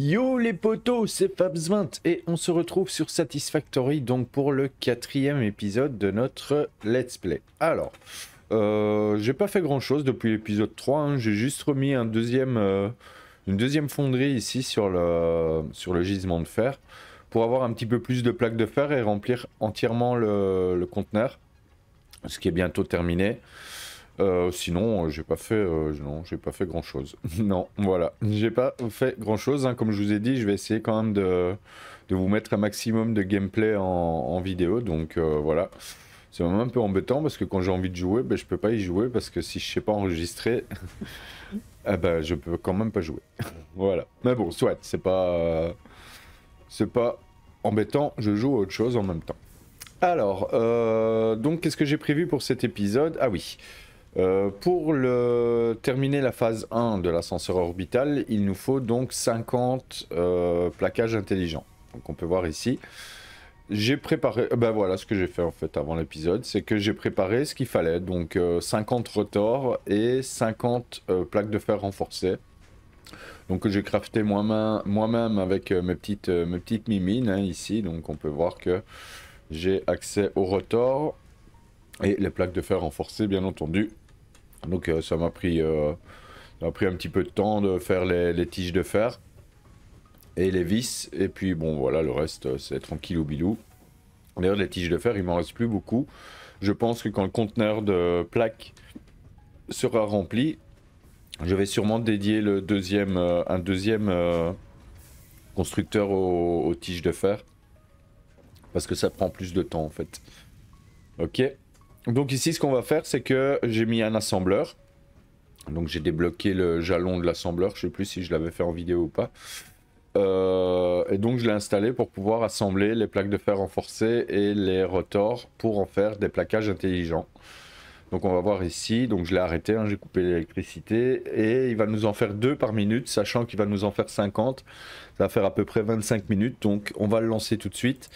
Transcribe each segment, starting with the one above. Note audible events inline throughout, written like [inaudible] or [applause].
Yo les potos, c'est Fabs20 et on se retrouve sur Satisfactory donc pour le quatrième épisode de notre Let's Play. Alors, euh, j'ai pas fait grand chose depuis l'épisode 3, hein. j'ai juste remis euh, une deuxième fonderie ici sur le, gisement de fer pour avoir un petit peu plus de plaques de fer et remplir entièrement le conteneur, ce qui est bientôt terminé. Euh, sinon, euh, j'ai pas fait, euh, non, j'ai pas fait grand chose. [laughs] non, voilà, j'ai pas fait grand chose. Hein. Comme je vous ai dit, je vais essayer quand même de, de vous mettre un maximum de gameplay en, vidéo. Donc voilà, c'est même un peu embêtant parce que quand j'ai envie de jouer, ben, je peux pas y jouer parce que si je sais pas enregistrer, [laughs] eh ben, je peux quand même pas jouer. [laughs] voilà. Mais bon, soit, c'est pas, c'est pas embêtant. Je joue à autre chose en même temps. Alors, donc qu'est-ce que j'ai prévu pour cet épisode? Ah oui. Euh, pour terminer la phase 1 de l'ascenseur orbital, il nous faut donc 50 euh, plaquages intelligents. Donc on peut voir ici. J'ai préparé, ben voilà ce que j'ai fait en fait avant l'épisode, c'est que j'ai préparé ce qu'il fallait, donc 50 rotors et 50 plaques de fer renforcées. Donc j'ai crafté moi-même avec mes petites, mes petites mimines hein, ici, donc on peut voir que j'ai accès aux rotors et les plaques de fer renforcées bien entendu. Donc euh, ça m'a pris, euh, pris un petit peu de temps de faire les, tiges de fer et les vis. Et puis bon voilà, le reste euh, c'est tranquille ou bilou. D'ailleurs les tiges de fer il m'en reste plus beaucoup. Je pense que quand le conteneur de plaques sera rempli, je vais sûrement dédier le deuxième, un deuxième constructeur aux, tiges de fer. Parce que ça prend plus de temps en fait. Ok? Donc ici, ce qu'on va faire, c'est que j'ai mis un assembleur. Donc j'ai débloqué le jalon de l'assembleur. Je sais plus si je l'avais fait en vidéo ou pas. Euh, et donc je l'ai installé pour pouvoir assembler les plaques de fer renforcées et les rotors pour en faire des plaquages intelligents. Donc on va voir ici, donc je l'ai arrêté, hein, j'ai coupé l'électricité et il va nous en faire deux par minute, sachant qu'il va nous en faire 50. Ça va faire à peu près 25 minutes, donc on va le lancer tout de suite.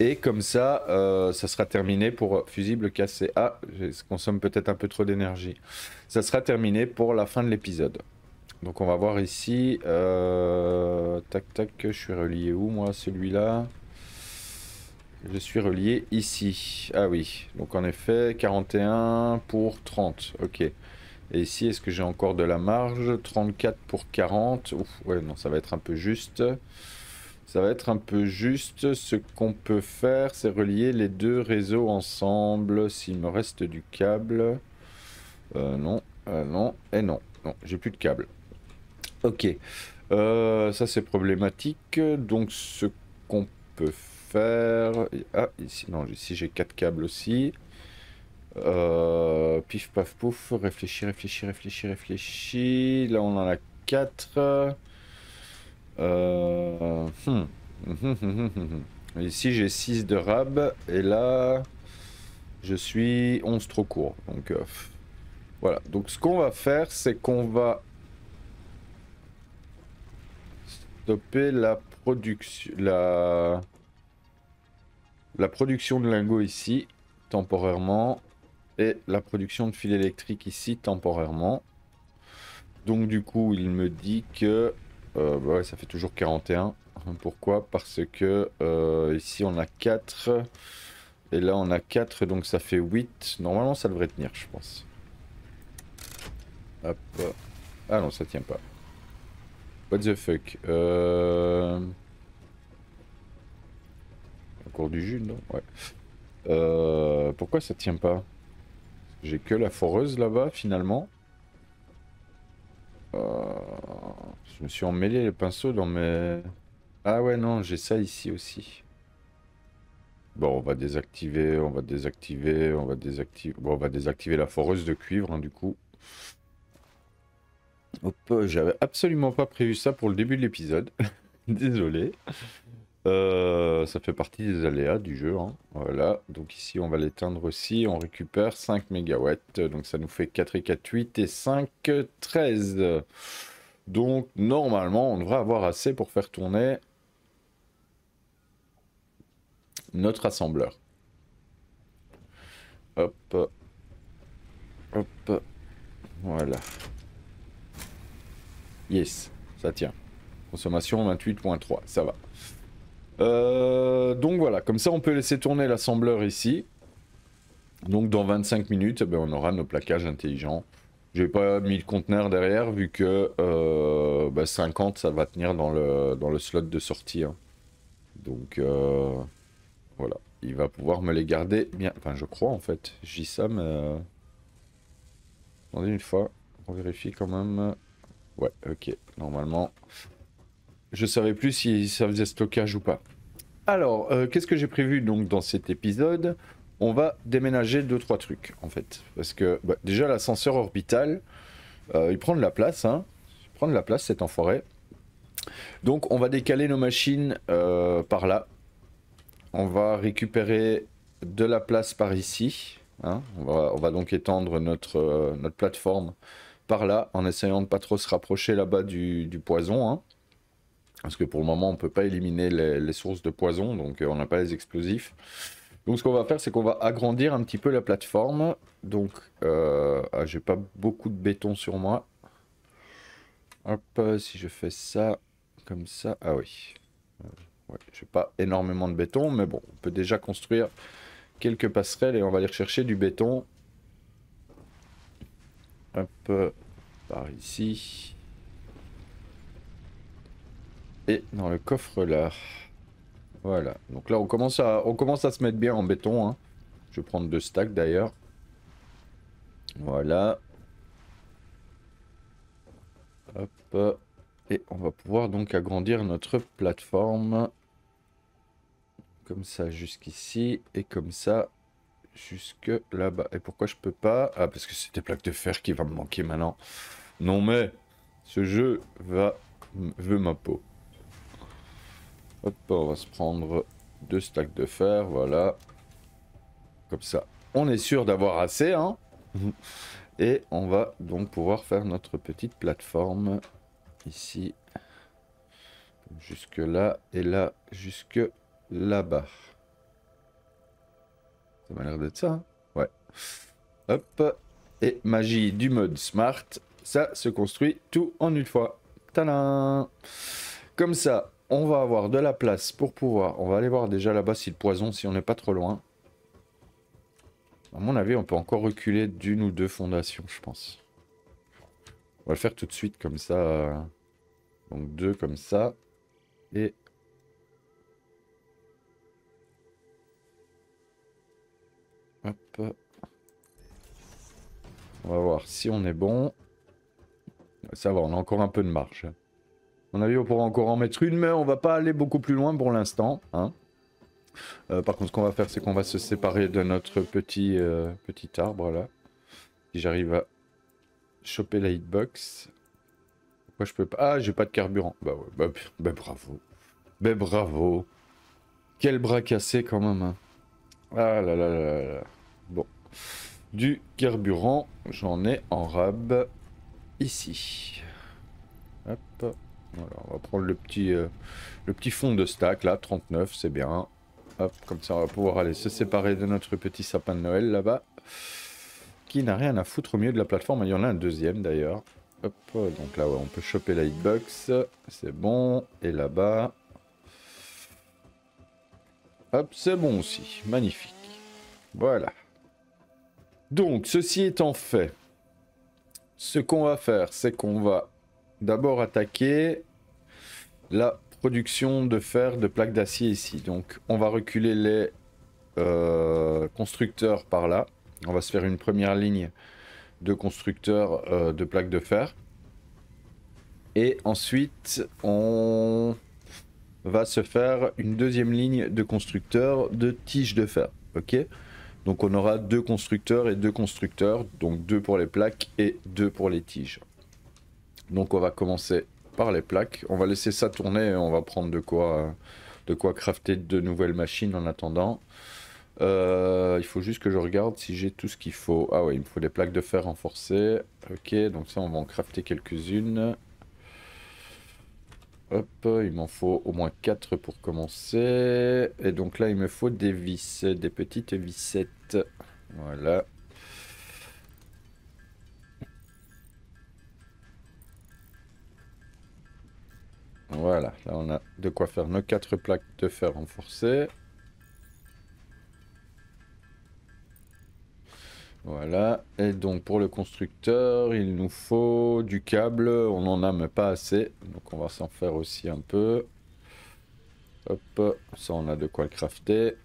Et comme ça, euh, ça sera terminé pour fusible cassé. Ah, je consomme peut-être un peu trop d'énergie. Ça sera terminé pour la fin de l'épisode. Donc on va voir ici. Euh, tac tac, je suis relié où moi celui-là? Je suis relié ici. Ah oui, donc en effet 41 pour 30. Ok. Et ici, est-ce que j'ai encore de la marge? 34 pour 40. Ouf, ouais, non, ça va être un peu juste. Ça va être un peu juste. Ce qu'on peut faire, c'est relier les deux réseaux ensemble. S'il me reste du câble. Euh, non, euh, non, et non. Non, j'ai plus de câble. Ok. Euh, ça, c'est problématique. Donc, ce qu'on peut faire... Ah, ici, non, ici, j'ai quatre câbles aussi. pif, paf, pouf. Réfléchis, réfléchis, réfléchis, réfléchis. Là, on en a quatre. Euh... Hmm. Ici j'ai 6 de rab et là je suis 11 trop court. Donc euh, voilà. Donc ce qu'on va faire c'est qu'on va stopper la production la la production de lingots ici temporairement et la production de fil électrique ici temporairement. Donc du coup il me dit que euh, bah ouais, ça fait toujours 41. Pourquoi? Parce que euh, ici on a 4. Et là on a 4, donc ça fait 8. Normalement ça devrait tenir, je pense. Hop. Ah non, ça tient pas. What the fuck? Euh... Encore du jus, non? Ouais. Pourquoi ça tient pas? J'ai que la foreuse là-bas, finalement. Euh, je me suis emmêlé les pinceaux dans mes... Ah ouais, non, j'ai ça ici aussi. Bon, on va désactiver, on va désactiver, on va désactiver... Bon, on va désactiver la foreuse de cuivre, hein, du coup. J'avais absolument pas prévu ça pour le début de l'épisode. [laughs] Désolé. Euh, ça fait partie des aléas du jeu. Hein. Voilà, donc ici on va l'éteindre aussi. On récupère 5 MW. Donc ça nous fait 4 et 4, 8 et 5, 13. Donc normalement on devrait avoir assez pour faire tourner notre assembleur. Hop. Hop. Voilà. Yes, ça tient. Consommation 28.3, ça va. Euh, donc voilà, comme ça on peut laisser tourner l'assembleur ici. Donc dans 25 minutes, eh ben, on aura nos plaquages intelligents. J'ai pas mis le conteneur derrière vu que 50 euh, bah, ça va tenir dans le, dans le slot de sortie. Hein. Donc euh, voilà, il va pouvoir me les garder bien. Enfin je crois en fait, dis ça. Attendez une fois, on vérifie quand même. Ouais, ok, normalement. Je savais plus si ça faisait stockage ou pas. Alors, euh, qu'est-ce que j'ai prévu donc dans cet épisode? On va déménager deux trois trucs en fait, parce que bah, déjà l'ascenseur orbital, euh, il prend de la place, hein. Il prend de la place cet enfoiré. Donc on va décaler nos machines euh, par là. On va récupérer de la place par ici. Hein. On, va, donc étendre notre, plateforme par là en essayant de pas trop se rapprocher là-bas du, poison. Hein. Parce que pour le moment, on ne peut pas éliminer les, sources de poison, donc euh, on n'a pas les explosifs. Donc ce qu'on va faire, c'est qu'on va agrandir un petit peu la plateforme. Donc, euh, ah, j'ai pas beaucoup de béton sur moi. Hop, si je fais ça, comme ça, ah oui. Euh, ouais, j'ai pas énormément de béton, mais bon, on peut déjà construire quelques passerelles et on va aller rechercher du béton. Hop, par ici. Dans le coffre là. Voilà. Donc là, on commence à, on commence à se mettre bien en béton. Hein. Je vais prendre deux stacks d'ailleurs. Voilà. Hop. Et on va pouvoir donc agrandir notre plateforme. Comme ça jusqu'ici. Et comme ça jusque là-bas. Et pourquoi je peux pas? Ah, parce que c'est des plaques de fer qui va me manquer maintenant. Non mais, ce jeu va veut ma peau. Hop, on va se prendre deux stacks de fer, voilà. Comme ça, on est sûr d'avoir assez, hein Et on va donc pouvoir faire notre petite plateforme ici. Jusque là, et là, jusque là-bas. Ça m'a l'air d'être ça, hein Ouais. Hop, et magie du mode smart, ça se construit tout en une fois. Tadam Comme ça, on va avoir de la place pour pouvoir... On va aller voir déjà là-bas si le poison, si on n'est pas trop loin. À mon avis, on peut encore reculer d'une ou deux fondations, je pense. On va le faire tout de suite comme ça. Donc deux comme ça. Et... Hop. On va voir si on est bon. Ça va, on a encore un peu de marge mon avis, on pourra encore en mettre une, mais on va pas aller beaucoup plus loin pour l'instant. Hein. Euh, par contre, ce qu'on va faire, c'est qu'on va se séparer de notre petit, euh, petit arbre là. Si j'arrive à choper la hitbox. Pourquoi je peux pas Ah, j'ai pas de carburant. Bah ouais, bah, bah bravo. Bah bravo. Quel bras cassé quand même. Hein. Ah là là là là. Bon. Du carburant, j'en ai en rab ici. Hop. On va prendre le petit, euh, le petit fond de stack là, 39, c'est bien. Hop, comme ça on va pouvoir aller se séparer de notre petit sapin de Noël là-bas. Qui n'a rien à foutre au milieu de la plateforme. Il y en a un deuxième d'ailleurs. Hop, donc là on peut choper la hitbox. C'est bon. Et là-bas. Hop, c'est bon aussi. Magnifique. Voilà. Donc, ceci étant fait, ce qu'on va faire, c'est qu'on va d'abord attaquer la production de fer de plaques d'acier ici. Donc on va reculer les euh, constructeurs par là. On va se faire une première ligne de constructeurs euh, de plaques de fer. Et ensuite, on va se faire une deuxième ligne de constructeurs de tiges de fer. Donc on aura deux constructeurs et deux constructeurs. Donc deux pour les plaques et deux pour les tiges. Donc on va commencer par les plaques. On va laisser ça tourner on va prendre de quoi, de quoi crafter de nouvelles machines en attendant. Euh, il faut juste que je regarde si j'ai tout ce qu'il faut. Ah oui, il me faut des plaques de fer renforcées. Ok, donc ça on va en crafter quelques-unes. Hop, il m'en faut au moins 4 pour commencer. Et donc là il me faut des vis, des petites vissettes. Voilà. Voilà, là on a de quoi faire nos quatre plaques de fer renforcées. Voilà, et donc pour le constructeur, il nous faut du câble, on n'en a mais pas assez, donc on va s'en faire aussi un peu. Hop, ça on a de quoi le crafter.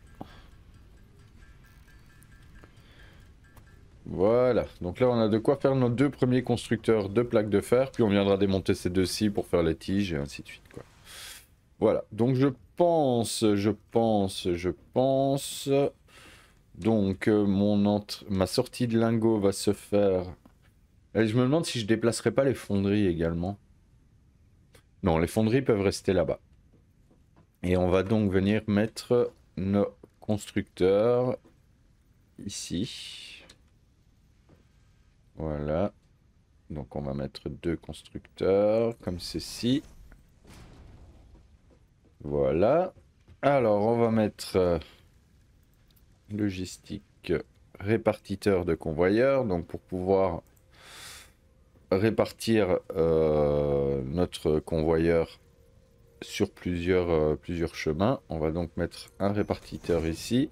Voilà, donc là on a de quoi faire nos deux premiers constructeurs de plaques de fer, puis on viendra démonter ces deux-ci pour faire les tiges et ainsi de suite. Voilà, donc je pense, je pense, je pense... Donc euh, mon ma sortie de lingot va se faire... Je me demande si je déplacerai pas les fonderies également. Non, les fonderies peuvent rester là-bas. Et on va donc venir mettre nos constructeurs ici. Voilà. Donc on va mettre deux constructeurs comme ceci. Voilà. Alors on va mettre euh, logistique répartiteur de convoyeurs. Donc pour pouvoir répartir euh, notre convoyeur sur plusieurs, euh, plusieurs chemins, on va donc mettre un répartiteur ici.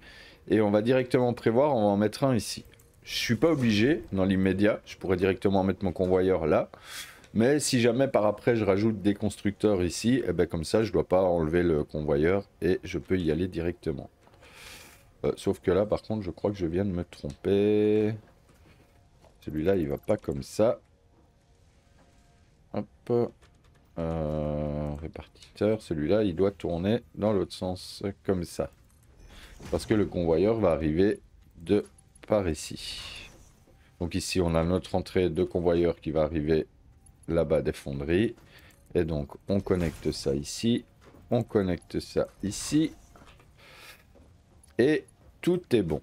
Et on va directement prévoir, on va en mettre un ici. Je suis pas obligé dans l'immédiat, je pourrais directement mettre mon convoyeur là. Mais si jamais par après je rajoute des constructeurs ici, eh ben comme ça je dois pas enlever le convoyeur et je peux y aller directement. Euh, sauf que là par contre je crois que je viens de me tromper. Celui-là il va pas comme ça. Hop. Euh, répartiteur, celui-là il doit tourner dans l'autre sens comme ça. Parce que le convoyeur va arriver de par ici. Donc ici, on a notre entrée de convoyeur qui va arriver là-bas des fonderies. Et donc, on connecte ça ici. On connecte ça ici. Et tout est bon.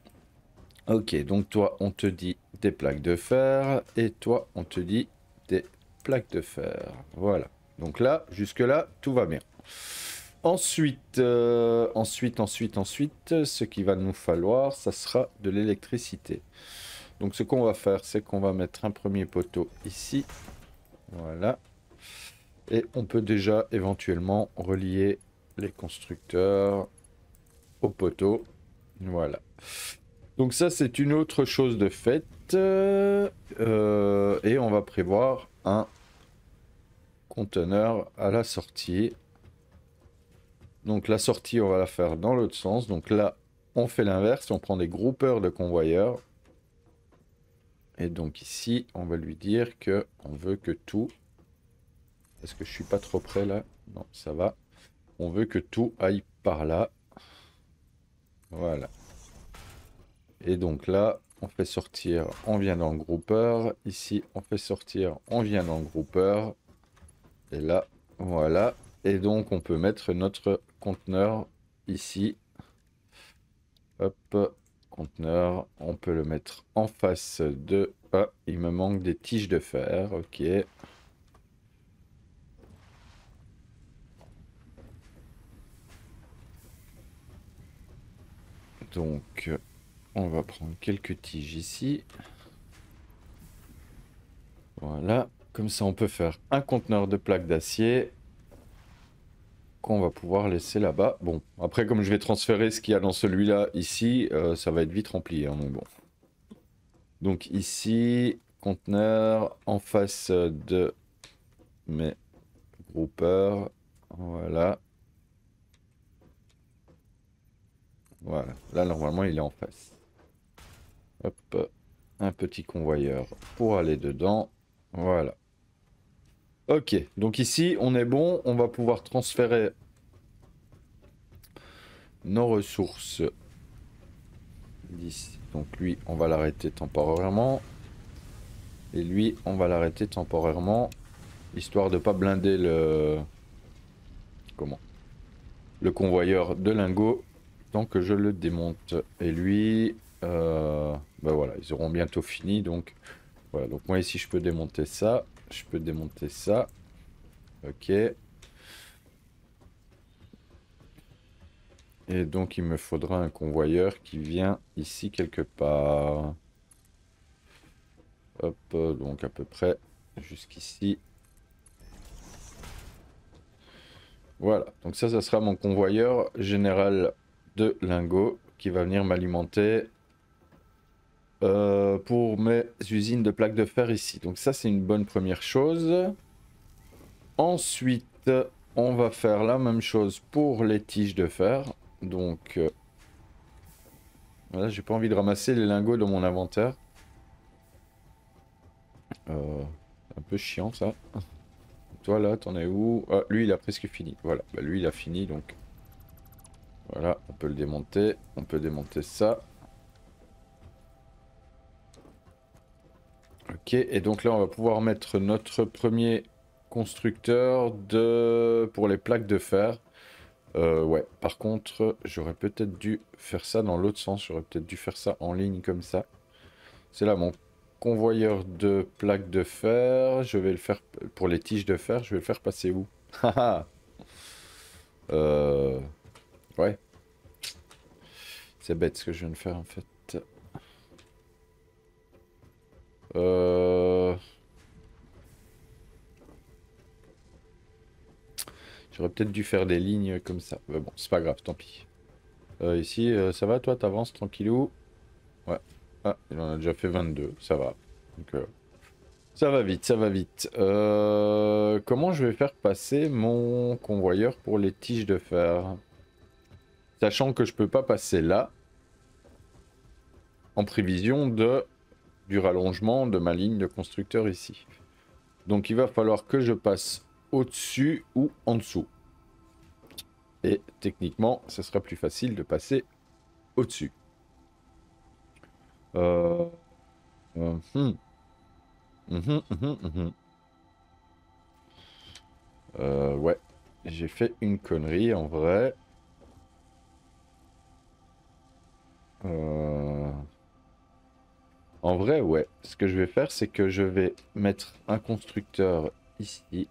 Ok, donc toi, on te dit des plaques de fer. Et toi, on te dit des plaques de fer. Voilà. Donc là, jusque-là, tout va bien. Ensuite, euh, ensuite, ensuite, ensuite, ce qu'il va nous falloir, ça sera de l'électricité. Donc ce qu'on va faire, c'est qu'on va mettre un premier poteau ici. Voilà. Et on peut déjà éventuellement relier les constructeurs au poteau. Voilà. Donc ça, c'est une autre chose de fait. Euh, et on va prévoir un conteneur à la sortie. Donc la sortie, on va la faire dans l'autre sens. Donc là, on fait l'inverse, on prend des groupeurs de convoyeurs. Et donc ici, on va lui dire que on veut que tout... Est-ce que je suis pas trop près là? Non, ça va. On veut que tout aille par là. Voilà. Et donc là, on fait sortir, on vient dans le groupeur. Ici, on fait sortir, on vient dans le groupeur. Et là, voilà. Et donc, on peut mettre notre conteneur ici. Hop, conteneur. On peut le mettre en face de... Ah, il me manque des tiges de fer. Ok. Donc, on va prendre quelques tiges ici. Voilà. Comme ça, on peut faire un conteneur de plaques d'acier qu'on va pouvoir laisser là-bas. Bon, après, comme je vais transférer ce qu'il y a dans celui-là ici, euh, ça va être vite rempli. Hein, donc, bon. donc ici, conteneur en face de mes groupeurs. Voilà. Voilà. Là, normalement, il est en face. Hop. Un petit convoyeur pour aller dedans. Voilà. Ok, donc ici, on est bon. On va pouvoir transférer nos ressources. Donc lui, on va l'arrêter temporairement. Et lui, on va l'arrêter temporairement. Histoire de pas blinder le... Comment Le convoyeur de lingots. Tant que je le démonte. Et lui... Ben voilà, ils auront bientôt fini. Donc voilà, donc moi ici, je peux démonter ça. Je peux démonter ça. Ok. Et donc il me faudra un convoyeur qui vient ici quelque part. Hop, donc à peu près jusqu'ici. Voilà, donc ça, ça sera mon convoyeur général de lingots qui va venir m'alimenter euh, pour mes usines de plaques de fer ici. Donc ça, c'est une bonne première chose. Ensuite, on va faire la même chose pour les tiges de fer. Donc, euh, voilà, j'ai pas envie de ramasser les lingots dans mon inventaire. Euh, un peu chiant ça. Toi là, t'en es où? Ah, Lui, il a presque fini. Voilà, bah, lui, il a fini donc. Voilà, on peut le démonter. On peut démonter ça. Ok, et donc là, on va pouvoir mettre notre premier constructeur de pour les plaques de fer. Euh, ouais, par contre, j'aurais peut-être dû faire ça dans l'autre sens. J'aurais peut-être dû faire ça en ligne comme ça. C'est là mon convoyeur de plaques de fer. Je vais le faire pour les tiges de fer. Je vais le faire passer où? [laughs] Euh... Ouais. C'est bête ce que je viens de faire en fait. Euh... J'aurais peut-être dû faire des lignes comme ça. Mais bon, c'est pas grave, tant pis. Euh, ici, euh, ça va toi T'avances tranquillou? Ouais. Ah, il en a déjà fait 22, ça va. Donc, ça va vite, ça va vite. comment je vais faire passer mon convoyeur pour les tiges de fer? Sachant que je peux pas passer là. En prévision de du rallongement de ma ligne de constructeur ici. Donc il va falloir que je passe au-dessus ou en dessous. Et techniquement, ce sera plus facile de passer au-dessus. Euh... euh mhm, mhm, mhm. Euh, ouais, j'ai fait une connerie en vrai. Euh... En vrai, ouais. Ce que je vais faire, c'est que je vais mettre un constructeur ici.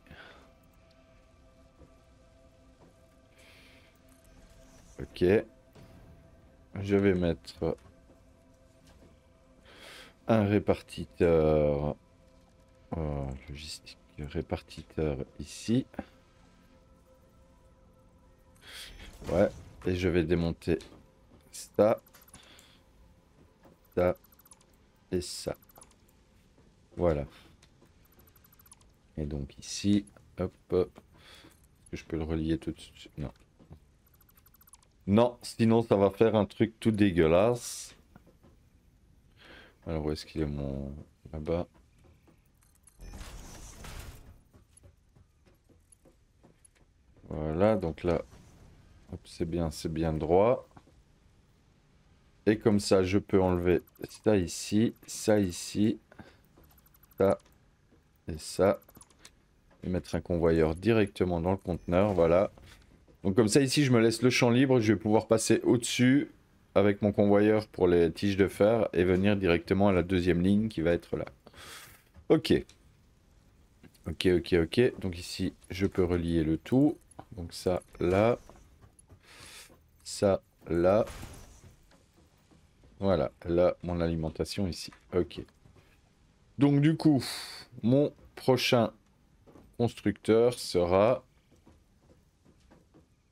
Ok. Je vais mettre un répartiteur oh, logistique répartiteur ici. Ouais, et je vais démonter ça, ça ça. Voilà. Et donc ici, hop, je peux le relier tout de suite? Non. Non, sinon ça va faire un truc tout dégueulasse. Alors où est-ce qu'il est mon... Là-bas? Voilà, donc là, c'est bien, c'est bien droit. Et comme ça, je peux enlever ça ici, ça ici, ça et ça. Et mettre un convoyeur directement dans le conteneur, voilà. Donc comme ça ici je me laisse le champ libre, je vais pouvoir passer au-dessus avec mon convoyeur pour les tiges de fer et venir directement à la deuxième ligne qui va être là. Ok. Ok, ok, ok. Donc ici je peux relier le tout. Donc ça là. Ça là. Voilà, là mon alimentation ici. Ok. Donc du coup, mon prochain constructeur sera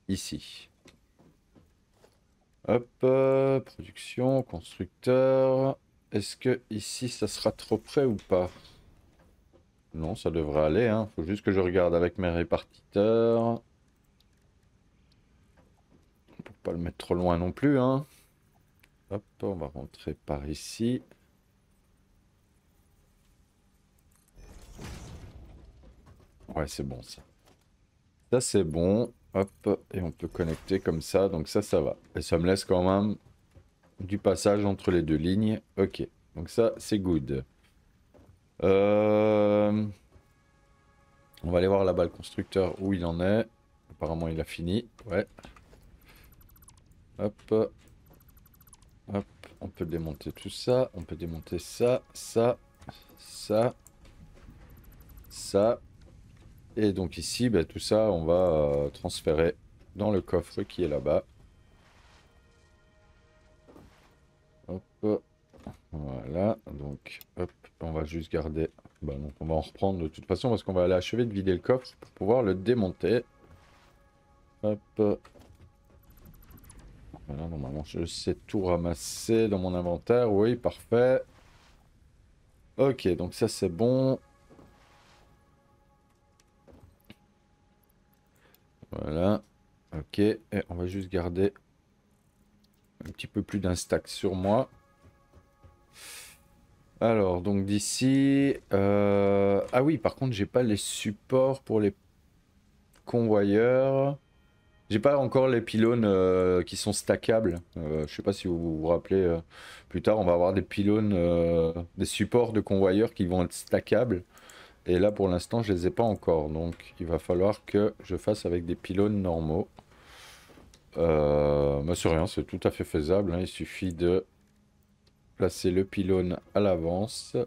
ici. Hop, euh, production, constructeur. Est-ce que ici ça sera trop près ou pas? Non, ça devrait aller. Hein. Faut juste que je regarde avec mes répartiteurs. Pour pas le mettre trop loin non plus. Hein. Hop, on va rentrer par ici. Ouais, c'est bon ça. Ça c'est bon. Hop, et on peut connecter comme ça, donc ça, ça va. Et ça me laisse quand même du passage entre les deux lignes. Ok, donc ça, c'est good. Euh, on va aller voir là-bas le constructeur où il en est. Apparemment, il a fini. Ouais. Hop. On peut démonter tout ça. On peut démonter ça, ça, ça, ça. Et donc ici, bah, tout ça, on va euh, transférer dans le coffre qui est là-bas. Hop. Voilà, donc hop, on va juste garder... Bah, on va en reprendre de toute façon parce qu'on va aller achever de vider le coffre pour pouvoir le démonter. Hop. Normalement, je sais tout ramasser dans mon inventaire. Oui, parfait. Ok, donc ça, c'est bon. Voilà. Ok, et on va juste garder un petit peu plus d'un stack sur moi. Alors, donc d'ici... Euh, ah oui, par contre, j'ai pas les supports pour les convoyeurs. J'ai pas encore les pylônes euh, qui sont stackables. Euh, je sais pas si vous vous rappelez, plus tard, on va avoir des pylônes, des supports de convoyeurs qui vont être stackables. Et là, pour l'instant, je les ai pas encore. Donc, il va falloir que je fasse avec des pylônes normaux. Euh, mais c'est rien, c'est tout à fait faisable. Hein. Il suffit de placer le pylône à l'avance.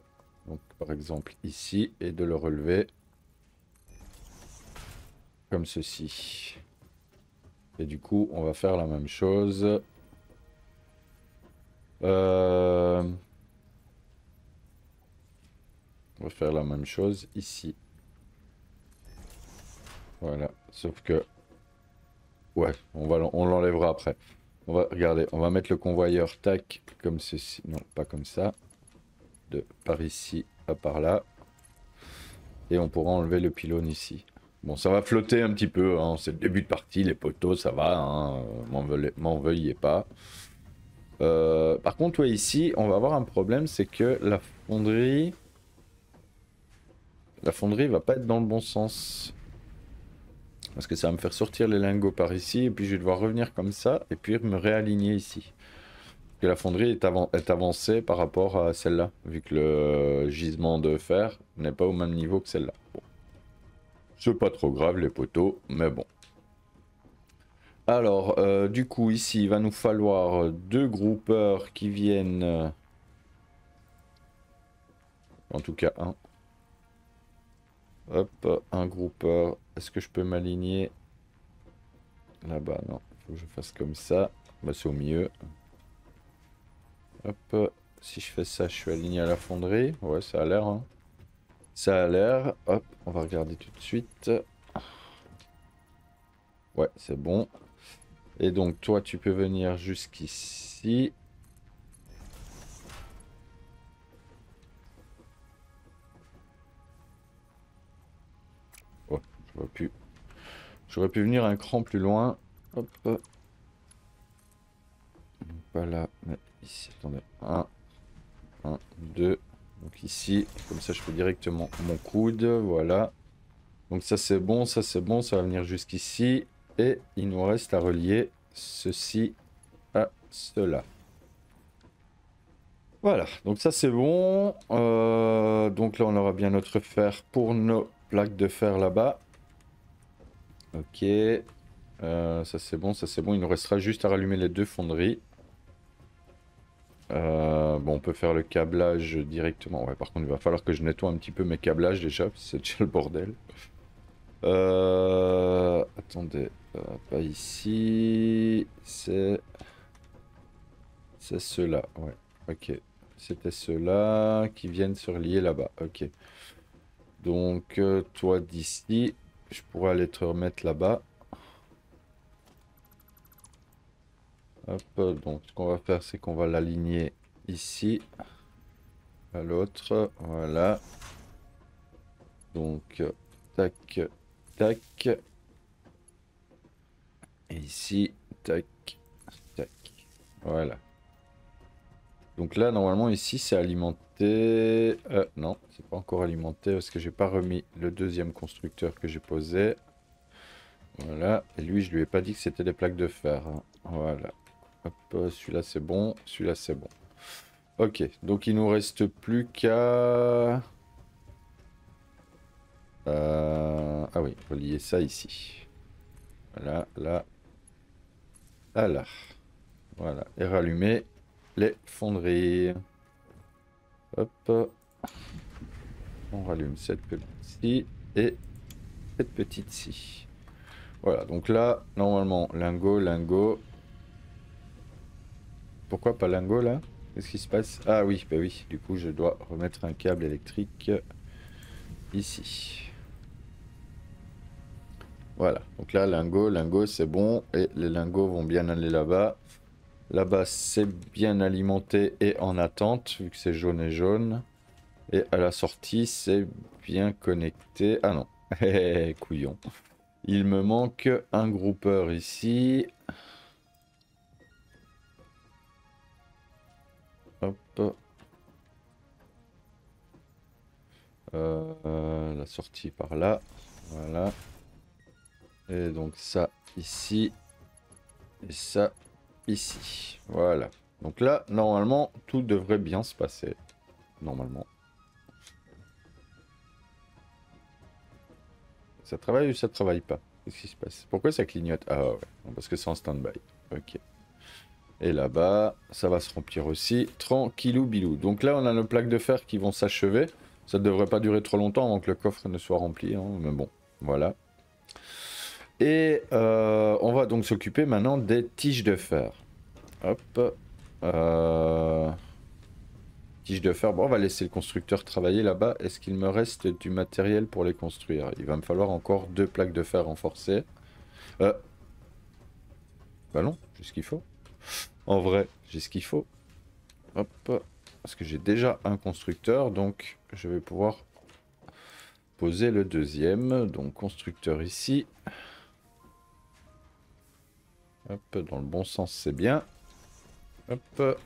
Donc, par exemple, ici. Et de le relever. Comme ceci. Et du coup, on va faire la même chose. Euh... On va faire la même chose ici. Voilà, sauf que... Ouais, on, va, on l'enlèvera après. On va, regarder, on va mettre le convoyeur tac comme ceci. Non, pas comme ça. De par ici à par là. Et on pourra enlever le pylône ici. Bon, ça va flotter un petit peu. Hein. C'est le début de partie. Les poteaux, ça va. Hein. M'en veuillez pas. Euh, par contre, ici, on va avoir un problème. C'est que la fonderie... La fonderie va pas être dans le bon sens. Parce que ça va me faire sortir les lingots par ici, et puis je vais devoir revenir comme ça, et puis me réaligner ici. Que la fonderie est, est avancée par rapport à celle-là, vu que le gisement de fer n'est pas au même niveau que celle-là. Bon. C'est pas trop grave les poteaux, mais bon. Alors, euh, du coup, ici, il va nous falloir deux groupeurs qui viennent... Euh, en tout cas, un. Hop, un groupeur. Est-ce que je peux m'aligner Là-bas, non. Faut que je fasse comme ça. Bah, c'est au milieu. Hop. Si je fais ça, je suis aligné à la fonderie. Ouais, ça a l'air. Hein. Ça a l'air. Hop, on va regarder tout de suite. Ouais, c'est bon. Et donc, toi, tu peux venir jusqu'ici. J'aurais pu... venir un cran plus loin. Hop. Pas là, mais ici. Attendez. 1, 1, 2. Donc ici, comme ça je fais directement mon coude. Voilà. Donc ça c'est bon, ça c'est bon. Ça va venir jusqu'ici. Et il nous reste à relier ceci à cela. Voilà, donc ça c'est bon. Euh, donc là on aura bien notre fer pour nos plaques de fer là-bas. Ok. Euh, ça c'est bon, ça c'est bon. Il nous restera juste à rallumer les deux fonderies. Euh, bon, on peut faire le câblage directement. Ouais, par contre, il va falloir que je nettoie un petit peu mes câblages déjà, c'est déjà le bordel. Euh, attendez, pas ici. C'est... C'est ceux-là, ouais. Ok. C'était ceux-là qui viennent se relier là-bas. Ok. Donc, toi d'ici, je pourrais aller te remettre là-bas. Hop, donc ce qu'on va faire, c'est qu'on va l'aligner ici, à l'autre, voilà. Donc, tac, tac. Et ici, tac, tac. Voilà. Donc là, normalement, ici, c'est alimenté... Euh, non, c'est pas encore alimenté parce que j'ai pas remis le deuxième constructeur que j'ai posé. Voilà. Et lui, je lui ai pas dit que c'était des plaques de fer. Hein. Voilà. Hop, celui-là, c'est bon. Celui-là, c'est bon. Ok, donc il nous reste plus qu'à... Euh, ah oui, relier ça ici. Voilà, là. Là, là. Voilà, et rallumer les fonderies. Hop. On rallume cette petite-ci et cette petite-ci. Voilà, donc là, normalement, lingot, lingot. Pourquoi pas lingot là? Qu'est-ce qui se passe? Ah oui, bah oui, du coup je dois remettre un câble électrique ici. Voilà. Donc là, lingot, lingot, c'est bon. Et les lingots vont bien aller là-bas. Là-bas, c'est bien alimenté et en attente, vu que c'est jaune et jaune. Et à la sortie, c'est bien connecté. Ah non, [laughs] couillon. Il me manque un groupeur ici. Euh, la sortie par là. Voilà. Et donc ça ici. Et ça ici. Voilà. Donc là, normalement, tout devrait bien se passer. Normalement. Ça travaille ou ça travaille pas? Qu'est-ce qui se passe? Pourquoi ça clignote? Ah ouais, parce que c'est en stand-by. Ok. Et là-bas, ça va se remplir aussi. Tranquillou bilou. Donc là, on a nos plaques de fer qui vont s'achever. Ça ne devrait pas durer trop longtemps avant que le coffre ne soit rempli. Hein. Mais bon, voilà. Et euh, on va donc s'occuper maintenant des tiges de fer. Hop. Euh... Tiges de fer. Bon, on va laisser le constructeur travailler là-bas. Est-ce qu'il me reste du matériel pour les construire? Il va me falloir encore deux plaques de fer renforcées. Euh... J'ai ce qu'il faut. En vrai, j'ai ce qu'il faut. Hop. Parce que j'ai déjà un constructeur, donc je vais pouvoir poser le deuxième. Donc constructeur ici. Hop, dans le bon sens, c'est bien. Hop.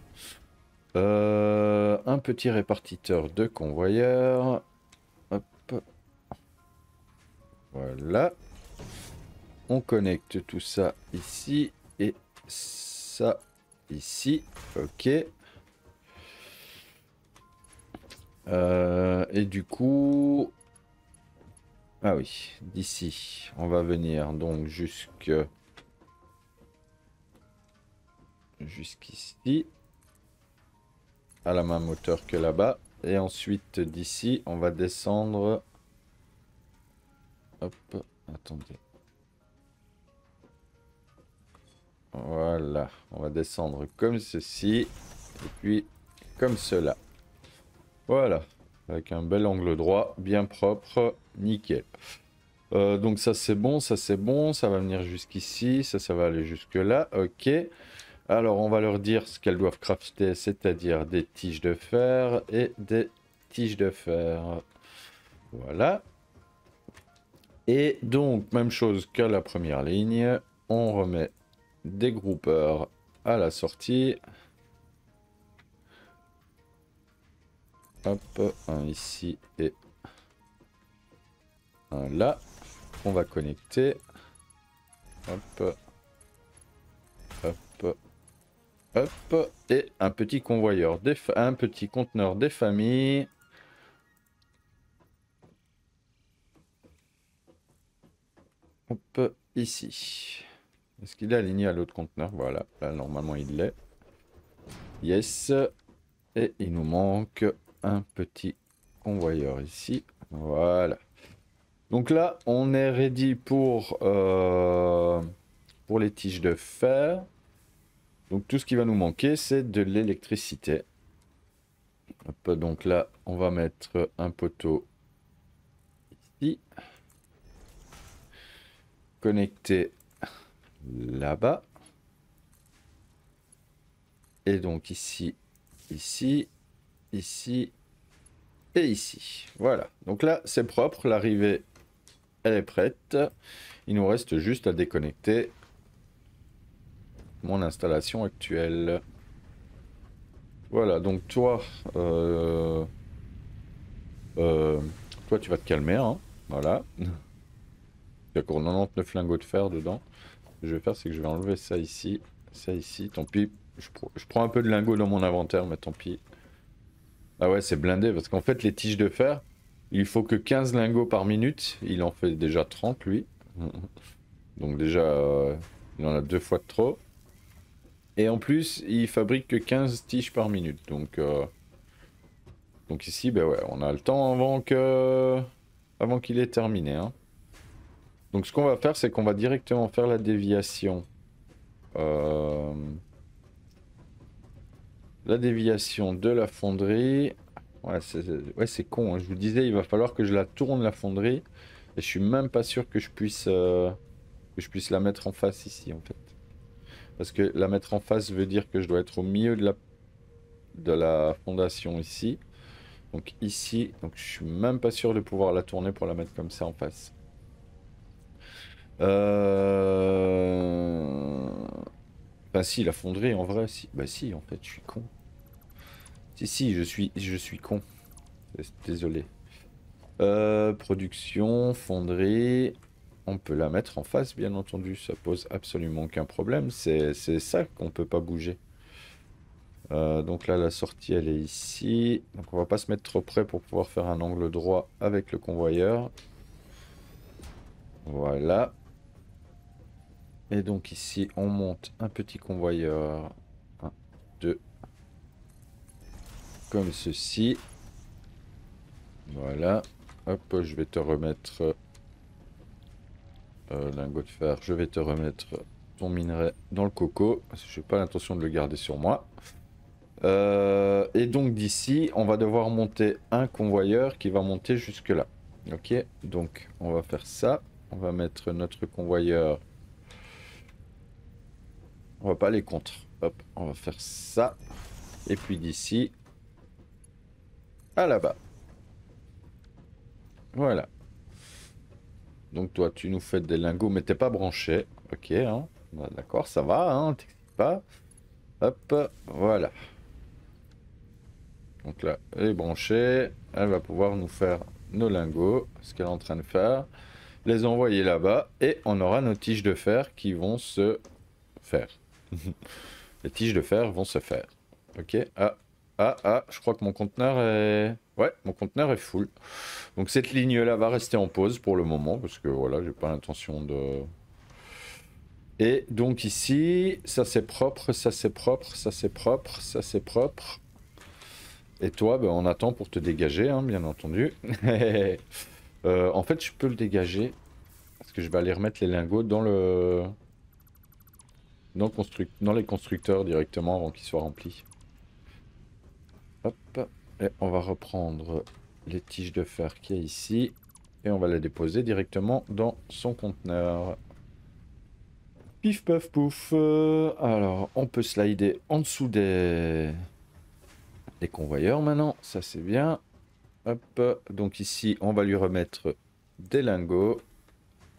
Euh, un petit répartiteur de convoyeurs. Hop. Voilà. On connecte tout ça ici et ça ici. Ok. Euh, et du coup... Ah oui, d'ici, on va venir donc jusque jusqu'ici. À la même hauteur que là-bas. Et ensuite, d'ici, on va descendre... Hop, attendez. Voilà, on va descendre comme ceci. Et puis, comme cela. Voilà, avec un bel angle droit, bien propre, nickel. Euh, donc ça c'est bon, ça c'est bon, ça va venir jusqu'ici, ça ça va aller jusque là, ok. Alors, on va leur dire ce qu'elles doivent crafter, c'est-à-dire des tiges de fer et des tiges de fer. Voilà. Et donc, même chose qu'à la première ligne, on remet des groupeurs à la sortie. Hop, un ici et un là. On va connecter. Hop. Hop. Hop, et un petit convoyeur, des un petit conteneur des familles. Hop, ici. Est-ce qu'il est aligné à l'autre conteneur? Voilà, là normalement il l'est. Yes. Et il nous manque un petit convoyeur ici. Voilà. Donc là, on est ready pour, euh, pour les tiges de fer. Donc tout ce qui va nous manquer, c'est de l'électricité. Donc là, on va mettre un poteau ici. Connecté là-bas. Et donc ici, ici, ici et ici. Voilà. Donc là, c'est propre. L'arrivée, elle est prête. Il nous reste juste à déconnecter mon installation actuelle. Voilà, donc toi, euh, euh, toi tu vas te calmer, hein, voilà. [laughs] Il y a encore 99 lingots de fer dedans. Je vais faire, c'est que je vais enlever ça ici, ça ici, tant pis. Je, prends un peu de lingots dans mon inventaire, mais tant pis. Ah ouais, c'est blindé, parce qu'en fait, les tiges de fer, il faut que 15 lingots par minute. Il en fait déjà 30, lui. Donc déjà, il en a deux fois trop. Et en plus, il fabrique que 15 tiges par minute. Donc, euh, donc ici, ben ouais, on a le temps avant que avant qu'il ait terminé. Hein. Donc ce qu'on va faire, c'est qu'on va directement faire la déviation. Euh, la déviation de la fonderie. Ouais, c'est con. Hein. Je vous disais, il va falloir que je la tourne, la fonderie. Et je suis même pas sûr que je puisse, euh, que je puisse la mettre en face ici en fait. Parce que la mettre en face veut dire que je dois être au milieu de la, de la fondation ici. Donc ici, donc je suis même pas sûr de pouvoir la tourner pour la mettre comme ça en face. Euh... Bah si, la fonderie en vrai, si. Bah si, en fait, je suis con. Si, si, je suis, je suis con. Désolé. Euh, production, fonderie. On peut la mettre en face, bien entendu. Ça pose absolument aucun problème. C'est ça qu'on peut pas bouger. Euh, donc là, la sortie, elle est ici. Donc on va pas se mettre trop près pour pouvoir faire un angle droit avec le convoyeur. Voilà. Et donc ici, on monte un petit convoyeur. 1, 2. Comme ceci. Voilà. Hop, je vais te remettre... Euh, lingot de fer. Je vais te remettre ton minerai dans le coco. Je n'ai pas l'intention de le garder sur moi. Euh, et donc d'ici, on va devoir monter un convoyeur qui va monter jusque là. Ok, donc on va faire ça. On va mettre notre convoyeur. On va pas aller contre. Hop, on va faire ça. Et puis d'ici à là-bas. Voilà. Donc toi, tu nous fais des lingots, mais t'es pas branché. Ok, hein. D'accord, ça va, hein. T'excites pas. Hop, voilà. Donc là, elle est branchée. Elle va pouvoir nous faire nos lingots, ce qu'elle est en train de faire. Les envoyer là-bas et on aura nos tiges de fer qui vont se faire. [laughs] les tiges de fer vont se faire. Ok. Ah, ah, ah, je crois que mon conteneur est... Ouais, mon conteneur est full. Donc cette ligne-là va rester en pause pour le moment parce que voilà, j'ai pas l'intention de... Et donc ici, ça c'est propre, ça c'est propre, ça c'est propre, ça c'est propre. Et toi, ben, on attend pour te dégager, hein, bien entendu. [laughs] Euh, en fait, je peux le dégager. Parce que je vais aller remettre les lingots dans le... Dans, les constructeurs directement avant qu'ils soient remplis. Hop. Et on va reprendre les tiges de fer qui est ici. Et on va les déposer directement dans son conteneur. Pif paf pouf. Alors, on peut slider en dessous des les convoyeurs maintenant, ça c'est bien. Hop, donc ici on va lui remettre des lingots.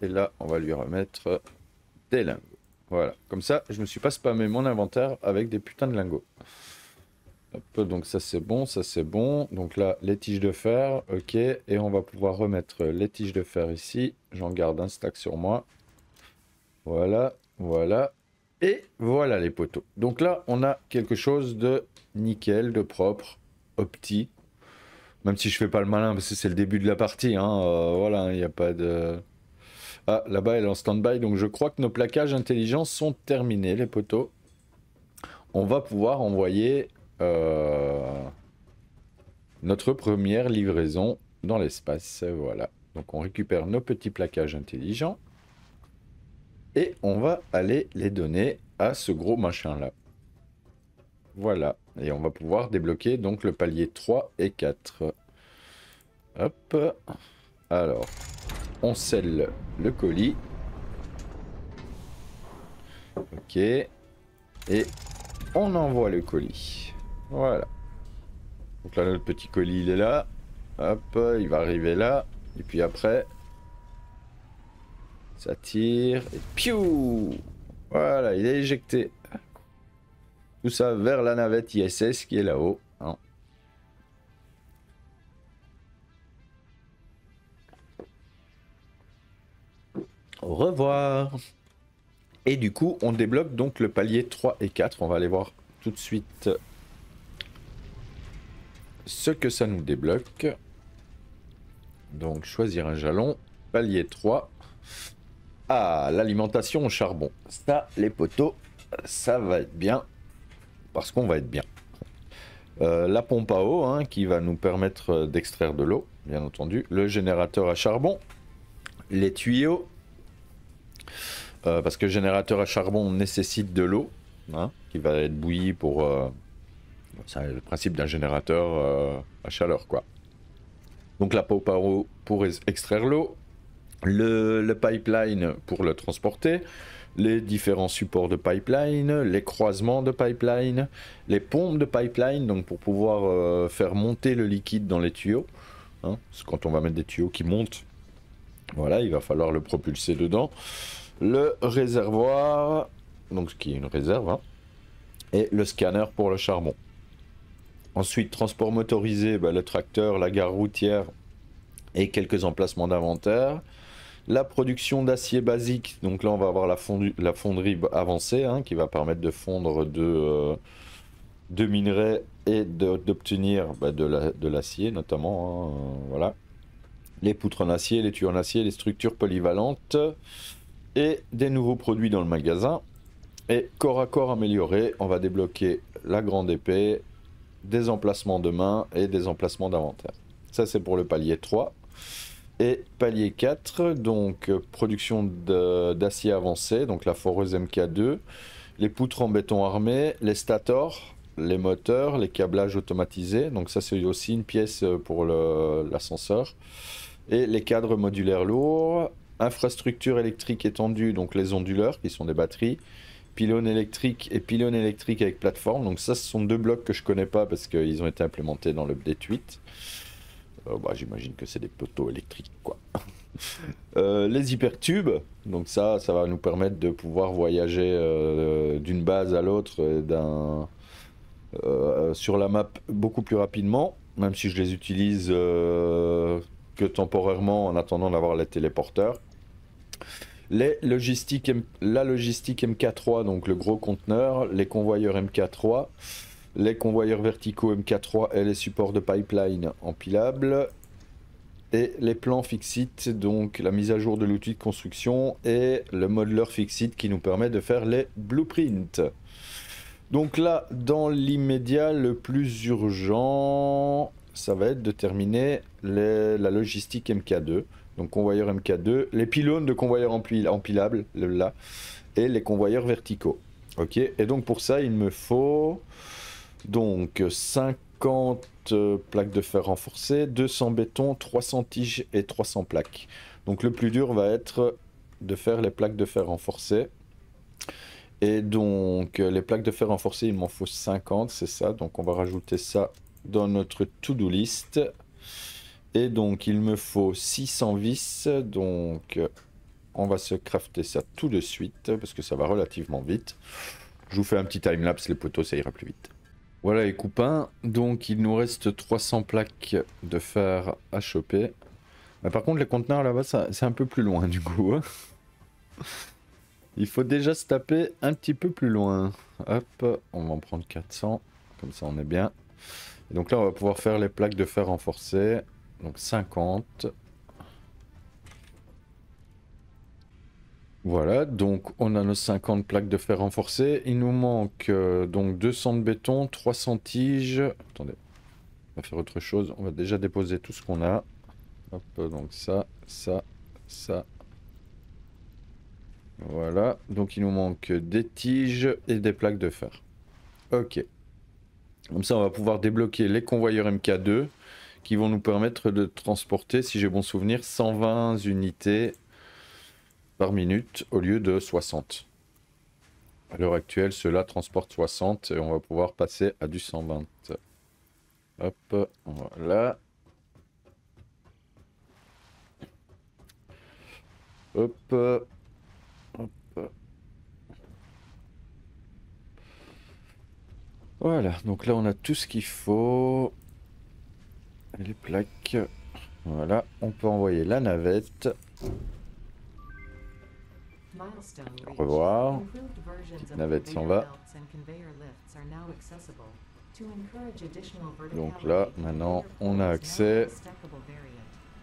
Et là on va lui remettre des lingots. Voilà, comme ça je me suis pas spammé mon inventaire avec des putains de lingots. Donc ça c'est bon, ça c'est bon. Donc là les tiges de fer, ok. Et on va pouvoir remettre les tiges de fer ici. J'en garde un stack sur moi. Voilà, voilà. Et voilà les poteaux. Donc là, on a quelque chose de nickel, de propre, opti. Même si je fais pas le malin, parce que c'est le début de la partie. Hein, euh, voilà, il n'y a pas de... Ah, là-bas, elle est en stand-by. Donc je crois que nos plaquages intelligents sont terminés, les poteaux. On va pouvoir envoyer euh, notre première livraison dans l'espace. Voilà. Donc on récupère nos petits plaquages intelligents. Et on va aller les donner à ce gros machin là. Voilà. Et on va pouvoir débloquer donc le palier 3 et 4. Hop. Alors, on scelle le colis. Ok. Et on envoie le colis. Voilà. Donc là, notre petit colis, il est là. Hop, il va arriver là. Et puis après, ça tire. Et piou Voilà, il est éjecté. Tout ça vers la navette ISS qui est là-haut. Hein. Au revoir. Et du coup, on débloque donc le palier 3 et 4. On va aller voir tout de suite ce que ça nous débloque. Donc, choisir un jalon. Palier 3. Ah, l'alimentation au charbon. Ça, les poteaux, ça va être bien. Parce qu'on va être bien. Euh, la pompe à eau, hein, qui va nous permettre d'extraire de l'eau, bien entendu. Le générateur à charbon. Les tuyaux. Euh, parce que le générateur à charbon nécessite de l'eau, hein, qui va être bouillie pour... Euh, le principe d'un générateur à chaleur, quoi. Donc la pompe à eau pour extraire l'eau le, pipeline pour le transporter, les différents supports de pipeline, les croisements de pipeline, les pompes de pipeline, donc pour pouvoir euh, faire monter le liquide dans les tuyaux. Hein, parce quand on va mettre des tuyaux qui montent, voilà, il va falloir le propulser dedans. Le réservoir, donc ce qui est une réserve, hein, et le scanner pour le charbon. Ensuite, transport motorisé, bah, le tracteur, la gare routière et quelques emplacements d'inventaire. La production d'acier basique, donc là on va avoir la, la fonderie avancée hein, qui va permettre de fondre de, euh, de minerais et d'obtenir bah, de l'acier notamment. Hein, voilà. Les poutres en acier, les tuyaux en acier, les structures polyvalentes et des nouveaux produits dans le magasin. Et corps à corps amélioré, on va débloquer la grande épée, des emplacements de main et des emplacements d'inventaire. Ça c'est pour le palier 3. Et palier 4, donc euh, production d'acier avancé, donc la foreuse MK2, les poutres en béton armé, les stators, les moteurs, les câblages automatisés, donc ça c'est aussi une pièce euh, pour l'ascenseur, et les cadres modulaires lourds, infrastructure électrique étendue, donc les onduleurs qui sont des batteries, pylône électrique et pylône électrique avec plateforme, donc ça ce sont deux blocs que je connais pas parce qu'ils ont été implémentés dans l'update 8. Euh, bah, j'imagine que c'est des poteaux électriques, quoi. [laughs] Euh, les hypertubes, donc ça, ça va nous permettre de pouvoir voyager euh, d'une base à l'autre sur la map beaucoup plus rapidement, même si je les utilise que temporairement en attendant d'avoir les téléporteurs. Les logistiques, la logistique MK3, donc le gros conteneur, les convoyeurs MK3, les convoyeurs verticaux MK3 et les supports de pipeline empilables, et les plans Fixit, donc la mise à jour de l'outil de construction, et le modeler Fixit qui nous permet de faire les blueprints. Donc là, dans l'immédiat, le plus urgent, ça va être de terminer la logistique MK2, donc convoyeur MK2, les pylônes de convoyeurs empilables, là, et les convoyeurs verticaux. Et donc pour ça, il me faut donc 50 euh, plaques de fer renforcées, 200 béton, 300 tiges et 300 plaques. Donc le plus dur va être de faire les plaques de fer renforcées. Et donc euh, les plaques de fer renforcées, il m'en faut 50, c'est ça. Donc on va rajouter ça dans notre to-do list. Et donc il me faut 600 vis. Donc on va se crafter ça tout de suite parce que ça va relativement vite. Je vous fais un petit time-lapse, les poteaux ça ira plus vite. Voilà les coupins, donc il nous reste 300 plaques de fer à choper. Par contre les conteneurs là-bas c'est un peu plus loin du coup. Hein. il faut déjà se taper un petit peu plus loin. Hop, on va en prendre 400, comme ça on est bien. Et donc là on va pouvoir faire les plaques de fer renforcées. Donc 50. Voilà, donc on a nos 50 plaques de fer renforcées. Il nous manque euh, donc 200 de béton, 300 tiges. Attendez, on va faire autre chose. On va déjà déposer tout ce qu'on a. Hop, donc ça, ça, ça. Voilà, donc il nous manque des tiges et des plaques de fer. Ok. Comme ça, on va pouvoir débloquer les convoyeurs MK2 qui vont nous permettre de transporter, si j'ai bon souvenir, 120 unités par minute au lieu de 60. À l'heure actuelle, cela transporte 60 et on va pouvoir passer à du 120. Hop, voilà. Hop. Hop. Voilà, donc là on a tout ce qu'il faut. Les plaques. Voilà, on peut envoyer la navette. Au revoir. Petite navette s'en va. Donc là, maintenant, on a accès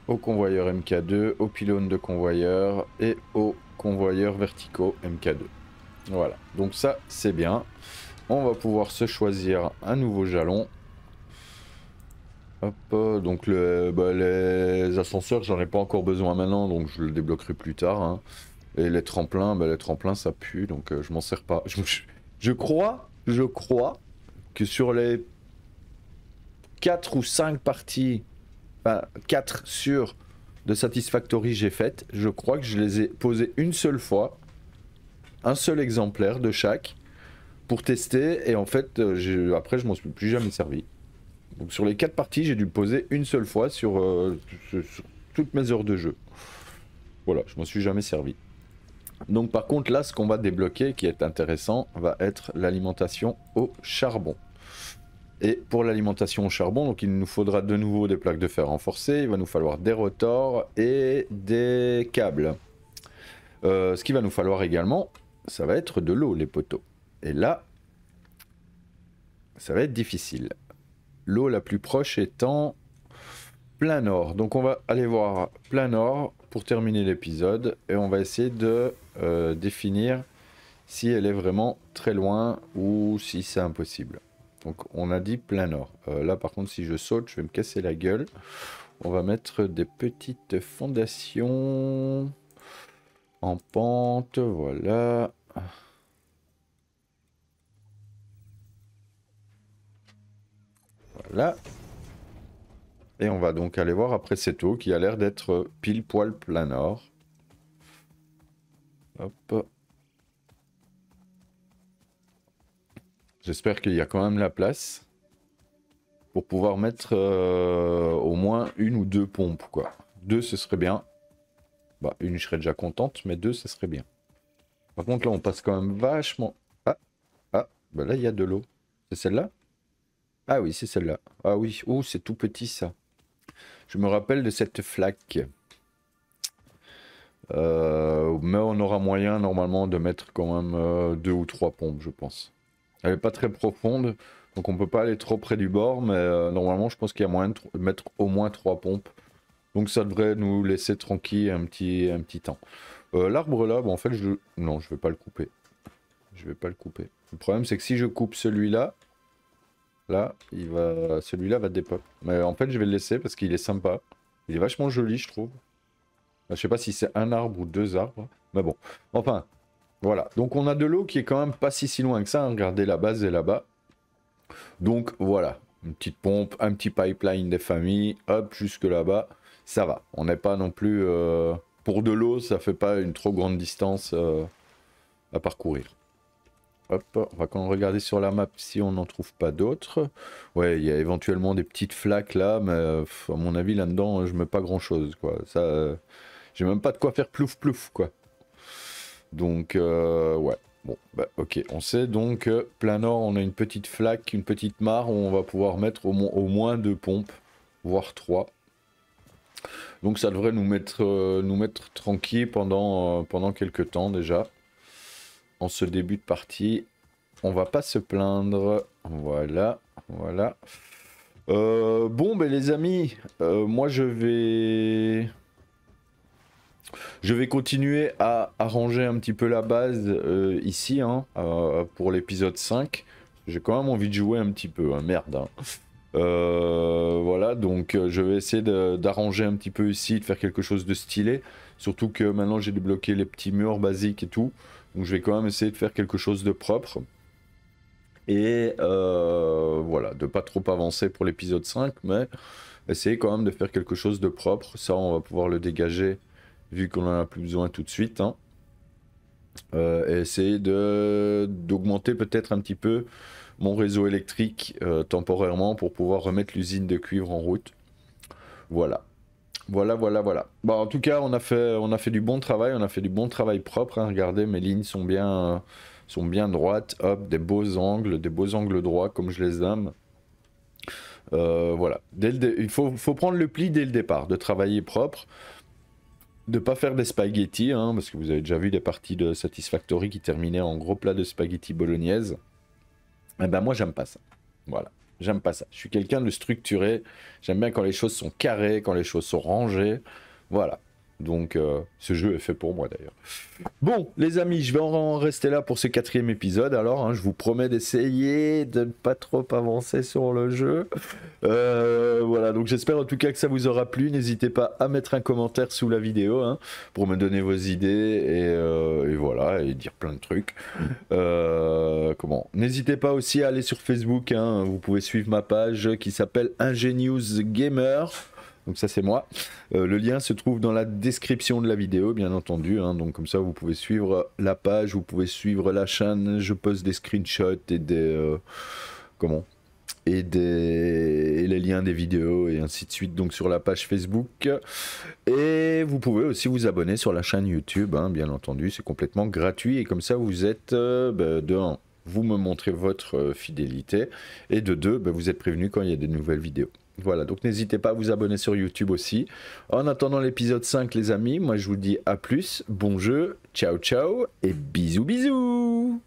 au convoyeur MK2, aux pylônes de convoyeur et aux convoyeurs verticaux MK2. Voilà, donc ça c'est bien. On va pouvoir se choisir un nouveau jalon. Hop, donc le, bah, les ascenseurs, j'en ai pas encore besoin maintenant, donc je le débloquerai plus tard. Hein. Et les tremplins, bah, les tremplins ça pue, donc euh, je m'en sers pas. Je, crois, je crois que sur les 4 ou 5 parties, enfin 4 sur de Satisfactory j'ai faites. Je crois que je les ai posées une seule fois. Un seul exemplaire de chaque pour tester. Et en fait, euh, après, je m'en suis plus jamais servi. Donc sur les quatre parties, j'ai dû le poser une seule fois sur, euh, sur toutes mes heures de jeu. Voilà, je m'en suis jamais servi. Donc par contre là, ce qu'on va débloquer, qui est intéressant, va être l'alimentation au charbon. Et pour l'alimentation au charbon, il nous faudra de nouveau des plaques de fer renforcées, il va nous falloir des rotors et des câbles. Euh, ce qu'il va nous falloir également, ça va être de l'eau, les poteaux. Et là, ça va être difficile. L'eau la plus proche étant plein nord. Donc on va aller voir plein nord pour terminer l'épisode et on va essayer de euh, définir si elle est vraiment très loin ou si c'est impossible. Donc on a dit plein nord. Euh, là par contre si je saute je vais me casser la gueule. On va mettre des petites fondations en pente. Voilà. Voilà. Et on va donc aller voir après cette eau qui a l'air d'être pile poil plein nord. Hop. J'espère qu'il y a quand même la place pour pouvoir mettre euh, au moins une ou deux pompes, quoi. Deux, ce serait bien. Bah, une, je serais déjà contente, mais deux, ce serait bien. Par contre, là, on passe quand même vachement... Ah, ah, bah là, il y a de l'eau. C'est celle-là? Ah oui, c'est celle-là. Ah oui, oh, c'est tout petit, ça. Je me rappelle de cette flaque. Euh, mais on aura moyen normalement de mettre quand même euh, deux ou trois pompes, je pense. Elle n'est pas très profonde, donc on peut pas aller trop près du bord, mais euh, normalement je pense qu'il y a moyen de mettre au moins trois pompes. Donc ça devrait nous laisser tranquille un petit, un petit temps. L'arbre là, bon, en fait, je... non, je vais pas le couper. Je vais pas le couper. Le problème c'est que si je coupe celui-là, Là, il va, celui-là va dépop. Mais en fait, je vais le laisser parce qu'il est sympa. Il est vachement joli, je trouve. Je sais pas si c'est un arbre ou deux arbres. Mais bon. Enfin, voilà. Donc on a de l'eau qui est quand même pas si loin que ça. Regardez, la base est là-bas. Donc voilà. Une petite pompe, un petit pipeline des familles. Hop, jusque là-bas. Ça va. On n'est pas non plus... Euh, pour de l'eau, ça fait pas une trop grande distance euh, à parcourir. Hop, on va quand même regarder sur la map si on n'en trouve pas d'autres. Ouais, il y a éventuellement des petites flaques là, mais à mon avis là-dedans, je mets pas grand-chose, quoi. Ça, euh, j'ai même pas de quoi faire plouf plouf, quoi. Donc, euh, ouais. Bon, bah, ok. On sait donc, plein nord, on a une petite flaque, une petite mare où on va pouvoir mettre au, moins deux pompes, voire trois. Donc ça devrait nous mettre, euh, nous mettre tranquille pendant, pendant quelques temps déjà en ce début de partie. On va pas se plaindre. Voilà, voilà. Euh, bon, ben les amis, euh, moi je vais... Je vais continuer à arranger un petit peu la base euh, ici, hein, pour l'épisode 5. J'ai quand même envie de jouer un petit peu, hein, merde. Hein. voilà, donc je vais essayer d'arranger un petit peu ici, de faire quelque chose de stylé. Surtout que maintenant j'ai débloqué les petits murs basiques et tout. Donc je vais quand même essayer de faire quelque chose de propre. Et euh, voilà, de pas trop avancer pour l'épisode 5, mais essayer quand même de faire quelque chose de propre. Ça, on va pouvoir le dégager vu qu'on en a plus besoin tout de suite. Hein. Euh, et essayer d'augmenter peut-être un petit peu mon réseau électrique euh, temporairement pour pouvoir remettre l'usine de cuivre en route. Voilà. Voilà, voilà, voilà. Bon, en tout cas, on a, fait, on a fait du bon travail, on a fait du bon travail propre. Hein. Regardez, mes lignes sont bien, sont bien droites. Hop, des beaux angles, des beaux angles droits comme je les aime. Euh, voilà. Il faut, faut, prendre le pli dès le départ, de travailler propre, de pas faire des spaghettis, hein, parce que vous avez déjà vu des parties de Satisfactory qui terminaient en gros plat de spaghettis bolognaise. Eh ben moi, j'aime pas ça. Voilà. J'aime pas ça. Je suis quelqu'un de structuré. J'aime bien quand les choses sont carrées, quand les choses sont rangées. Voilà. Donc euh, ce jeu est fait pour moi d'ailleurs. Bon les amis, je vais en rester là pour ce quatrième épisode. Alors hein, je vous promets d'essayer de ne pas trop avancer sur le jeu. Euh, voilà, donc j'espère en tout cas que ça vous aura plu. N'hésitez pas à mettre un commentaire sous la vidéo hein, pour me donner vos idées et, euh, voilà, et dire plein de trucs. comment? N'hésitez pas aussi à aller sur Facebook. Hein, vous pouvez suivre ma page qui s'appelle Ingenious Gamer. Donc ça c'est moi. Euh, le lien se trouve dans la description de la vidéo, bien entendu. Hein. donc comme ça vous pouvez suivre la page, vous pouvez suivre la chaîne. Je poste des screenshots et des euh, comment? Et, des, les liens des vidéos et ainsi de suite donc sur la page Facebook. Et vous pouvez aussi vous abonner sur la chaîne YouTube, hein, bien entendu, c'est complètement gratuit et comme ça vous êtes euh, bah, de un, vous me montrez votre fidélité et de deux, bah, vous êtes prévenu quand il y a des nouvelles vidéos. Voilà, donc n'hésitez pas à vous abonner sur YouTube aussi. En attendant l'épisode 5, les amis, moi je vous dis à plus, bon jeu, ciao ciao et bisous bisous